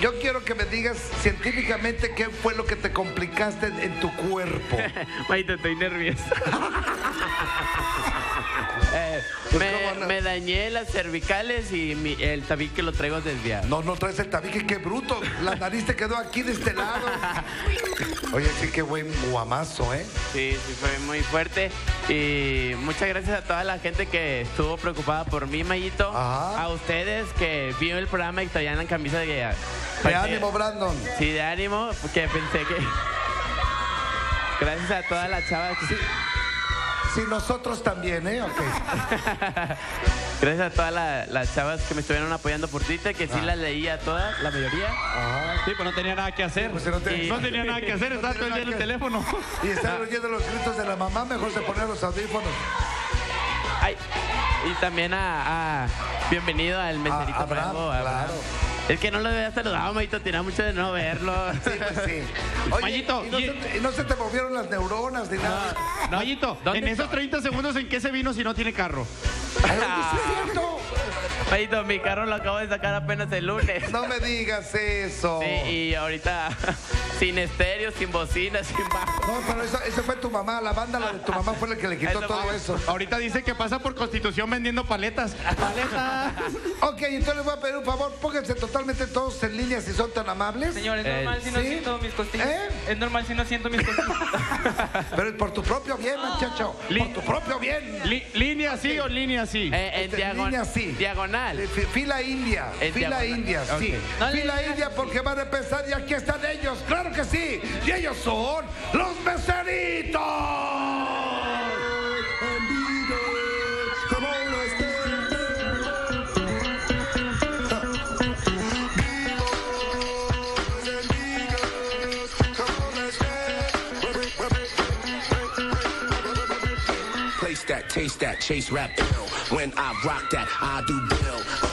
yo quiero que me digas científicamente qué fue lo que te complicaste en, en tu cuerpo. Maito, estoy nervioso. Eh, Pues, me, dañé las cervicales y mi- el tabique lo traigo desviado. No, no traes el tabique, qué bruto. La nariz te quedó aquí de este lado. Oye, sí, qué buen guamazo, ¿eh? Sí, sí, fue muy fuerte. Y muchas gracias a toda la gente que estuvo preocupada por mí, Mayito. Ajá. A ustedes que vio el programa y todavía en camisa de... De ánimo, Brandon. Sí, de ánimo, porque pensé que... Gracias a todas las chavas que... Sí, nosotros también, ¿eh? Gracias a todas la- las chavas que me estuvieron apoyando por Twitter, que Ah. sí las leía todas, la mayoría. Sí, pues no tenía nada que hacer. Pues si no te- Y- No tenía nada que hacer, estaba todo el día en el teléfono. Y están oyendo los gritos de la mamá, mejor se ponen los audífonos. Ay, y también a, a- bienvenido al meserito A- Abraham, nuevo, Abraham. claro. Es que no lo había saludado, Mayito, tenía mucho de no verlo. Sí, pues sí. Oye, Mayito, y no, y- se te, y no se te movieron las neuronas ni nada. Mayito, ¿Dónde en esos está? 30 segundos, ¿en qué se vino si no tiene carro? Cierto. Mayito, mi carro lo acabo de sacar apenas el lunes. No me digas eso. Sí, y ahorita sin estéreo, sin bocina, sin bajo. No, pero eso, eso fue tu mamá, la banda la de tu mamá fue la que le quitó Eso todo fue. eso. Ahorita dice que pasa por Constitución vendiendo paletas. ¡Paletas! Ok, entonces les voy a pedir un favor, pónganse totalmente todos en línea si son tan amables. Señor, es Eh, normal si no ¿sí? siento mis costillas. ¿Eh? Es normal si no siento mis costillas. Pero es por tu propio bien, muchacho. Li- Por tu propio bien. Li- ¿Línea sí o línea sí? Eh, en Este, diagon- línea sí. diagonal. Eh, fi- Fila india, En fila diagonal. india, sí. No fila india porque van a empezar y aquí están son los meseritos. Place that, taste that, chase rap ill. When I rock that, I do bill.